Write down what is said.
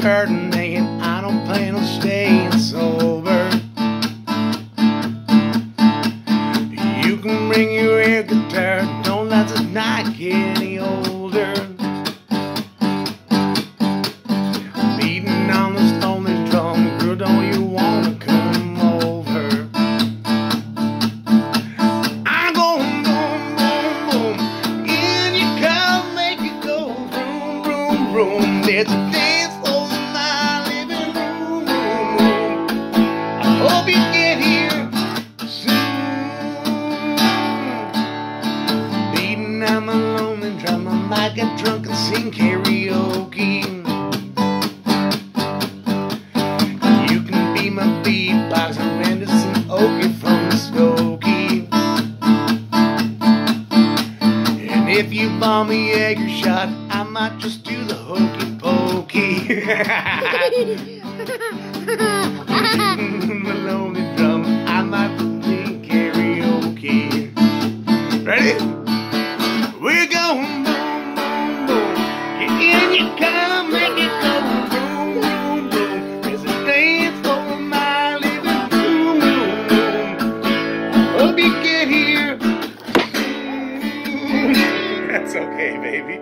Chardonnay, and I don't plan on staying sober. You can bring your air guitar, don't let us not get any older. Beating on the lonely drum, girl, don't you wanna come over? I'm going boom, boom, boom. In your car, make it go vroom, vroom, vroom. There's a dance I get drunk and sing karaoke. You can be my beatboxer, Anderson Okie from Muskogee. And if you buy me egg or shot, I might just do the hokey pokey. Maloney drum, I might sing karaoke. Ready? We're going. It's okay, baby.